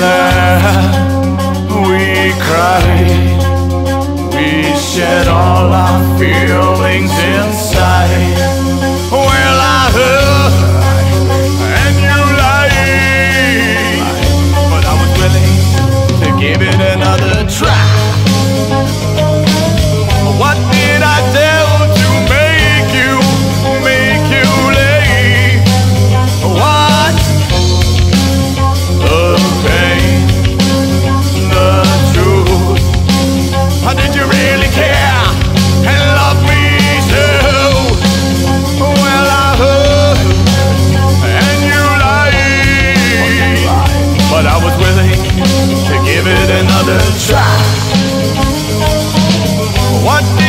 love. was willing to give it another try. What?